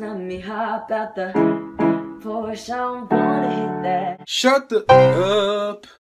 let me hop out the Porsche. I don't wanna hit that. Shut the up.